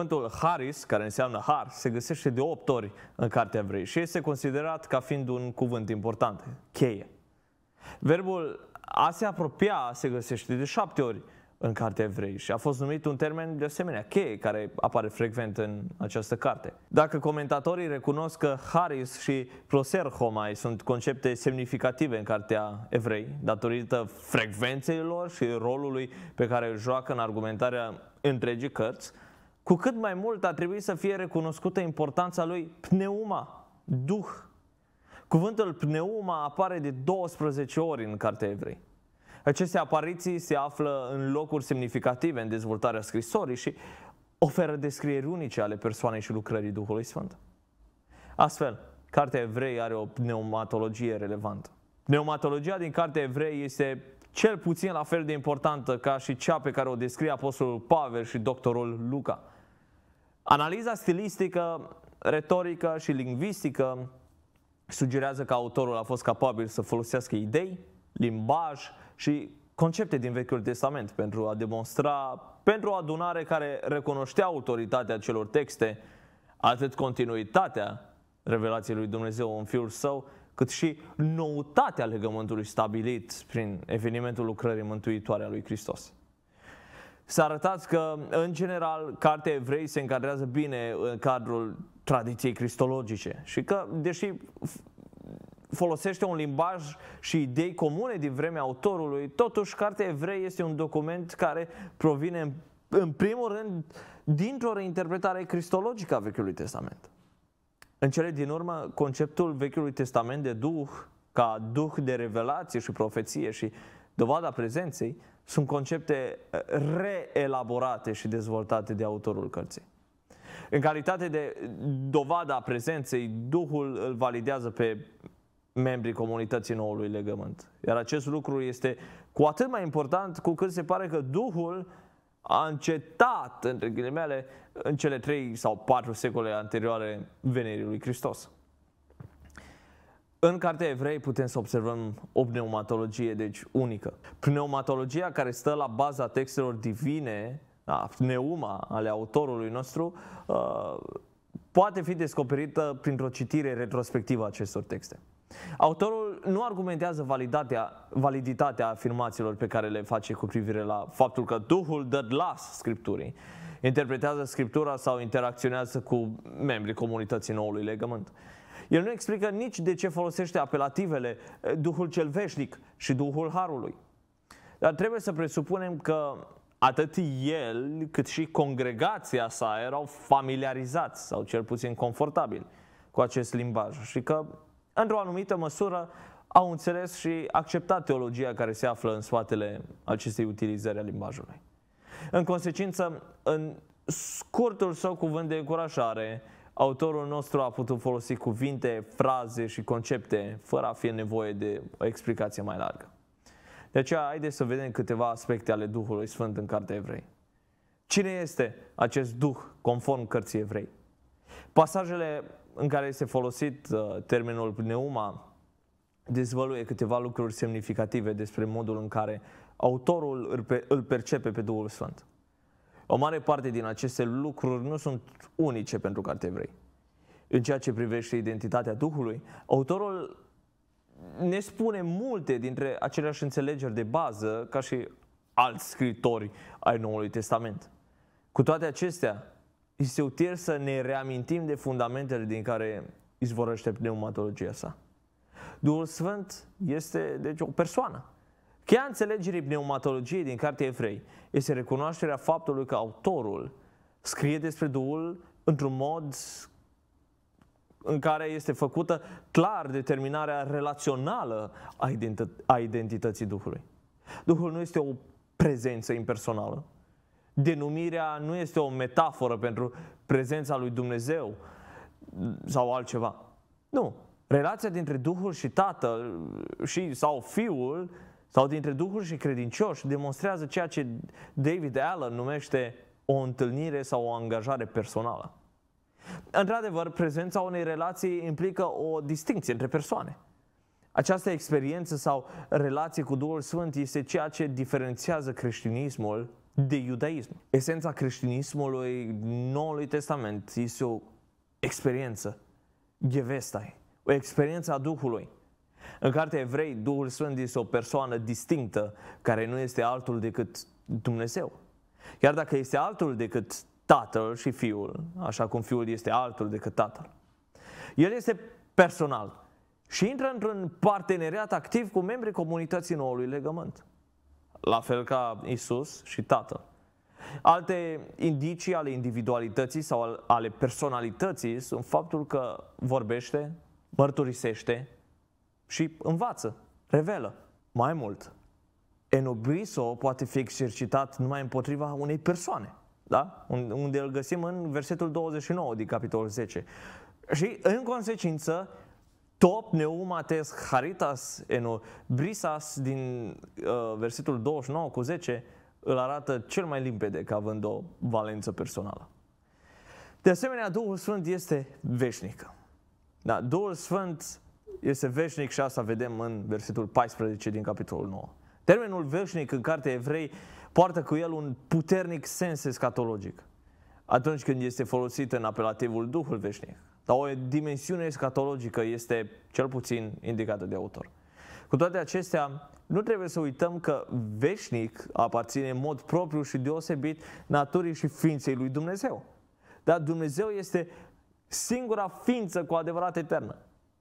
Cuvântul Haris, care înseamnă har, se găsește de 8 ori în Cartea Evrei și este considerat ca fiind un cuvânt important, cheie. Verbul a se apropia se găsește de 7 ori în Cartea Evrei și a fost numit un termen de asemenea cheie care apare frecvent în această carte. Dacă comentatorii recunosc că Haris și Proserhomai sunt concepte semnificative în Cartea Evrei, datorită frecvenței lor și rolului pe care îl joacă în argumentarea întregii cărți, cu cât mai mult a trebuit să fie recunoscută importanța lui pneuma, duh. Cuvântul pneuma apare de 12 ori în Cartea Evrei. Aceste apariții se află în locuri semnificative în dezvoltarea scrisorii și oferă descrieri unice ale persoanei și lucrării Duhului Sfânt. Astfel, Cartea Evrei are o pneumatologie relevantă. Pneumatologia din Cartea Evrei este cel puțin la fel de importantă ca și cea pe care o descrie Apostolul Pavel și doctorul Luca. Analiza stilistică, retorică și lingvistică sugerează că autorul a fost capabil să folosească idei, limbaj și concepte din Vechiul Testament pentru a demonstra pentru o adunare care recunoștea autoritatea celor texte, atât continuitatea revelației lui Dumnezeu în Fiul Său, cât și noutatea legământului stabilit prin evenimentul lucrării mântuitoare a lui Hristos. S-a arătat că, în general, cartea evrei se încadrează bine în cadrul tradiției cristologice și că, deși folosește un limbaj și idei comune din vremea autorului, totuși Cartea Evrei este un document care provine în primul rând dintr-o reinterpretare cristologică a Vechiului Testament. În cele din urmă, conceptul Vechiului Testament de Duh, ca Duh de revelație și profeție și dovada prezenței, sunt concepte reelaborate și dezvoltate de autorul cărții. În calitate de dovada a prezenței, Duhul îl validează pe membrii comunității noului legământ. Iar acest lucru este cu atât mai important cu cât se pare că Duhul a încetat, între ghilimele, în cele trei sau patru secole anterioare venirii lui Hristos. În Cartea Evrei putem să observăm o pneumatologie, deci unică. Pneumatologia care stă la baza textelor divine, a pneuma ale autorului nostru, uh, poate fi descoperită printr-o citire retrospectivă a acestor texte. Autorul nu argumentează validitatea, validitatea afirmațiilor pe care le face cu privire la faptul că Duhul dă glas Scripturii, interpretează Scriptura sau interacționează cu membrii comunității noului legământ. El nu explică nici de ce folosește apelativele eh, Duhul cel veșnic și Duhul Harului. Dar trebuie să presupunem că atât el cât și congregația sa erau familiarizați sau cel puțin confortabili cu acest limbaj și că într-o anumită măsură, au înțeles și acceptat teologia care se află în spatele acestei utilizări a limbajului. În consecință, în scurtul său cuvânt de încurajare, autorul nostru a putut folosi cuvinte, fraze și concepte fără a fi nevoie de o explicație mai largă. De aceea, haideți să vedem câteva aspecte ale Duhului Sfânt în Cartea Evrei. Cine este acest Duh conform cărții Evrei? Pasajele în care este folosit uh, termenul pneuma dezvăluie câteva lucruri semnificative despre modul în care autorul îl percepe pe Duhul Sfânt. O mare parte din aceste lucruri nu sunt unice pentru carte evrei. În ceea ce privește identitatea Duhului, autorul ne spune multe dintre aceleași înțelegeri de bază ca și alți scritori ai Noului Testament. Cu toate acestea, este util să ne reamintim de fundamentele din care izvorăște pneumatologia sa. Duhul Sfânt este, deci, o persoană. Cheia înțelegerii pneumatologiei din Cartea Evrei este recunoașterea faptului că autorul scrie despre Duhul într-un mod în care este făcută clar determinarea relațională a, identit- a identității Duhului. Duhul nu este o prezență impersonală, denumirea nu este o metaforă pentru prezența lui Dumnezeu sau altceva. Nu. Relația dintre Duhul și Tatăl și, sau Fiul sau dintre Duhul și credincioși demonstrează ceea ce David Allen numește o întâlnire sau o angajare personală. Într-adevăr, prezența unei relații implică o distinție între persoane. Această experiență sau relație cu Duhul Sfânt este ceea ce diferențiază creștinismul de iudaism. Esența creștinismului Noului Testament este o experiență, gevestai, o experiență a Duhului. În cartea Evrei, Duhul Sfânt este o persoană distinctă care nu este altul decât Dumnezeu. Chiar dacă este altul decât Tatăl și Fiul, așa cum Fiul este altul decât Tatăl. El este personal și intră într-un parteneriat activ cu membrii comunității noului legământ. La fel ca Isus și Tatăl. Alte indicii ale individualității sau ale personalității sunt faptul că vorbește, mărturisește și învață, revelă. Mai mult, enobriso poate fi exercitat numai împotriva unei persoane, da? unde îl găsim în versetul 29 din capitolul 10. Și în consecință, top neumates haritas enobrisas din uh, versetul 29 cu 10 îl arată cel mai limpede ca având o valență personală. De asemenea, Duhul Sfânt este veșnic. Da, Duhul Sfânt este veșnic și asta vedem în versetul 14 din capitolul 9. Termenul veșnic în cartea evrei poartă cu el un puternic sens escatologic atunci când este folosit în apelativul Duhul veșnic. Dar o dimensiune escatologică este cel puțin indicată de autor. Cu toate acestea, nu trebuie să uităm că veșnic aparține în mod propriu și deosebit naturii și ființei lui Dumnezeu. Dar Dumnezeu este singura ființă cu adevărat eternă.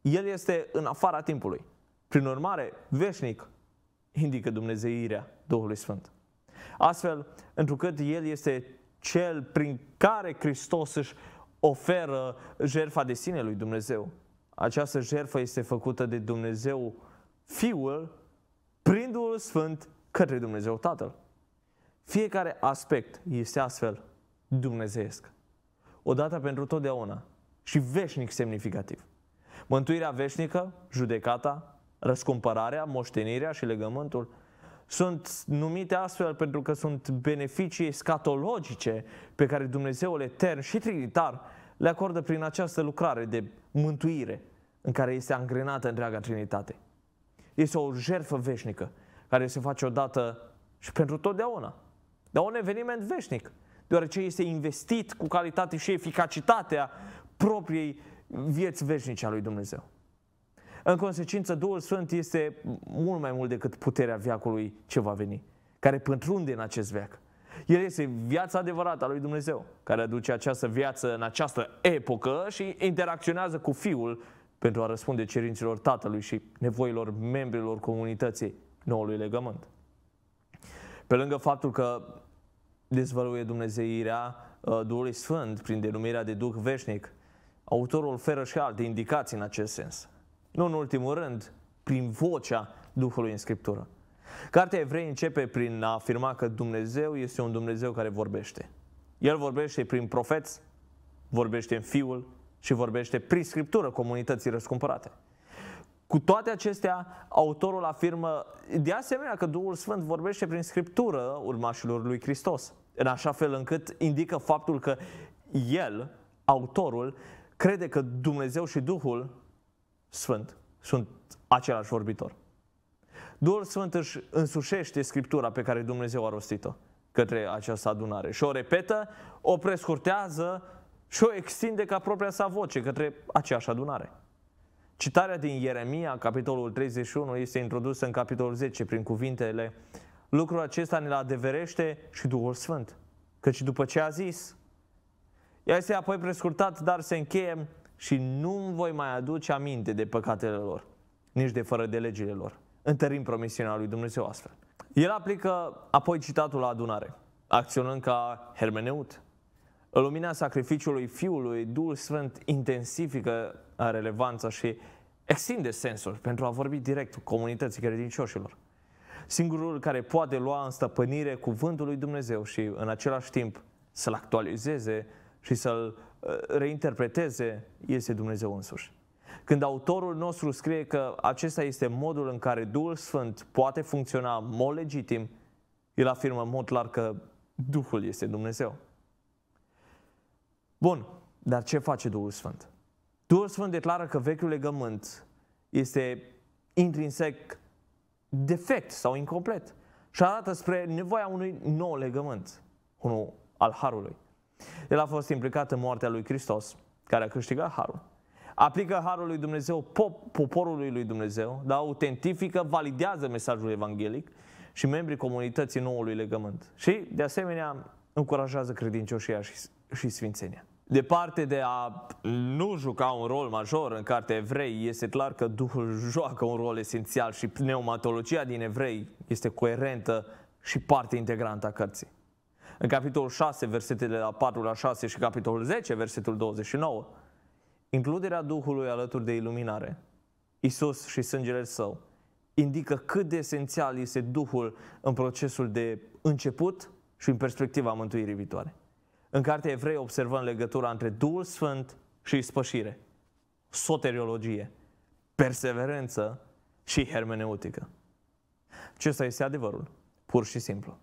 El este în afara timpului. Prin urmare, veșnic indică Dumnezeirea Duhului Sfânt. Astfel, întrucât El este cel prin care Hristos își oferă jertfa de sine lui Dumnezeu. Această jertfă este făcută de Dumnezeu Fiul prin Duhul Sfânt către Dumnezeu Tatăl. Fiecare aspect este astfel dumnezeiesc. Odată pentru totdeauna și veșnic semnificativ. Mântuirea veșnică, judecata, răscumpărarea, moștenirea și legământul sunt numite astfel pentru că sunt beneficii scatologice pe care Dumnezeul etern și trinitar le acordă prin această lucrare de mântuire în care este angrenată întreaga Trinitate. Este o jertfă veșnică care se face odată și pentru totdeauna. Dar un eveniment veșnic, deoarece este investit cu calitate și eficacitatea propriei vieți veșnice a lui Dumnezeu. În consecință, Duhul Sfânt este mult mai mult decât puterea viacului ce va veni, care pătrunde în acest veac. El este viața adevărată a lui Dumnezeu, care aduce această viață în această epocă și interacționează cu Fiul pentru a răspunde cerințelor Tatălui și nevoilor membrilor comunității noului legământ. Pe lângă faptul că dezvăluie Dumnezeirea uh, Duhului Sfânt prin denumirea de Duh Veșnic, autorul oferă și alte indicații în acest sens. Nu în ultimul rând, prin vocea Duhului în Scriptură. Cartea Evrei începe prin a afirma că Dumnezeu este un Dumnezeu care vorbește. El vorbește prin profeți, vorbește în Fiul și vorbește prin Scriptură comunității răscumpărate. Cu toate acestea, autorul afirmă de asemenea că Duhul Sfânt vorbește prin Scriptură urmașilor lui Hristos, în așa fel încât indică faptul că el, autorul, crede că Dumnezeu și Duhul Sfânt sunt același vorbitor. Duhul Sfânt își însușește Scriptura pe care Dumnezeu a rostit-o către această adunare și o repetă, o prescurtează și o extinde ca propria sa voce către aceeași adunare. Citarea din Ieremia, capitolul 31, este introdusă în capitolul 10 prin cuvintele Lucrul acesta ne-l adeverește și Duhul Sfânt, căci după ce a zis, ea este apoi prescurtat, dar se încheie și nu voi mai aduce aminte de păcatele lor, nici de fără de legile lor. Întărim promisiunea lui Dumnezeu astfel. El aplică apoi citatul la adunare, acționând ca hermeneut. În lumina sacrificiului Fiului, Duhul Sfânt intensifică relevanța și extinde sensul pentru a vorbi direct cu comunității credincioșilor. Singurul care poate lua în stăpânire cuvântul lui Dumnezeu și în același timp să-l actualizeze și să-l uh, reinterpreteze este Dumnezeu însuși. Când autorul nostru scrie că acesta este modul în care Duhul Sfânt poate funcționa în mod legitim, el afirmă în mod clar că Duhul este Dumnezeu. Bun, dar ce face Duhul Sfânt? Duhul Sfânt declară că vechiul legământ este intrinsec defect sau incomplet și arată spre nevoia unui nou legământ, unul al Harului. El a fost implicat în moartea lui Hristos, care a câștigat Harul. Aplică Harul lui Dumnezeu pop, poporului lui Dumnezeu, da? autentifică, validează mesajul evanghelic și membrii comunității noului legământ. Și, de asemenea, încurajează credincioșia și, și sfințenia. Departe de a nu juca un rol major în cartea Evrei, este clar că Duhul joacă un rol esențial și pneumatologia din Evrei este coerentă și parte integrantă a cărții. În capitolul 6, versetele la 4 la 6 și capitolul 10, versetul 29, includerea Duhului alături de iluminare, Isus și sângele Său, indică cât de esențial este Duhul în procesul de început și în perspectiva mântuirii viitoare. În cartea Evrei observăm legătura între Duhul Sfânt și spășire, soteriologie, perseverență și hermeneutică. Acesta este adevărul, pur și simplu.